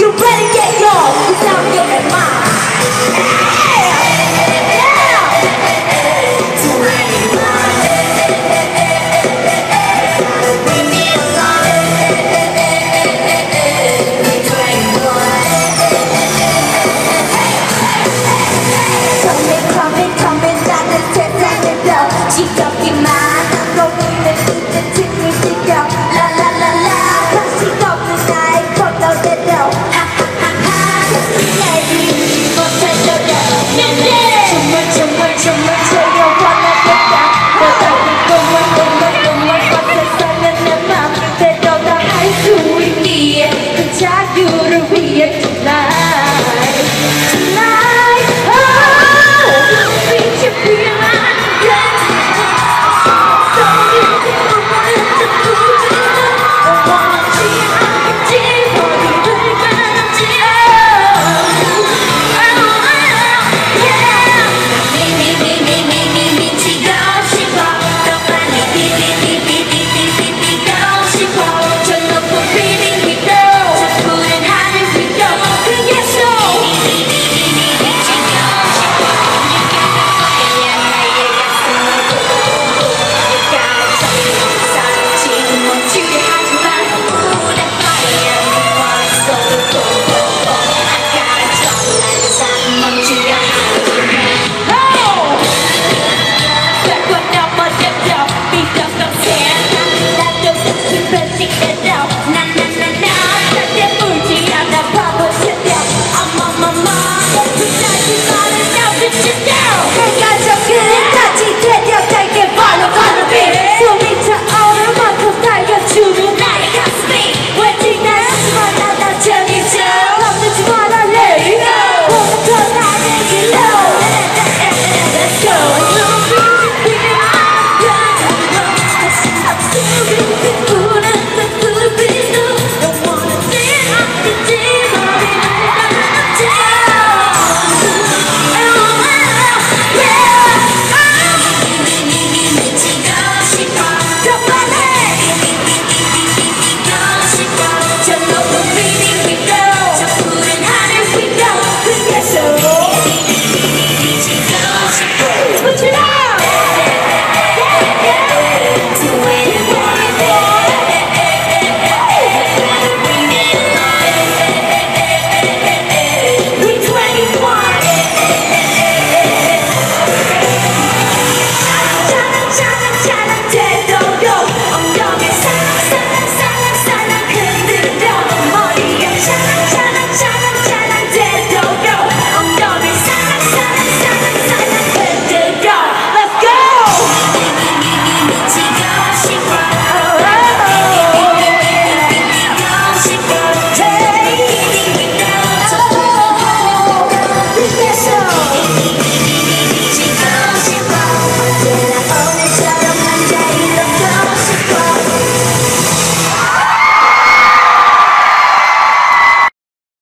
You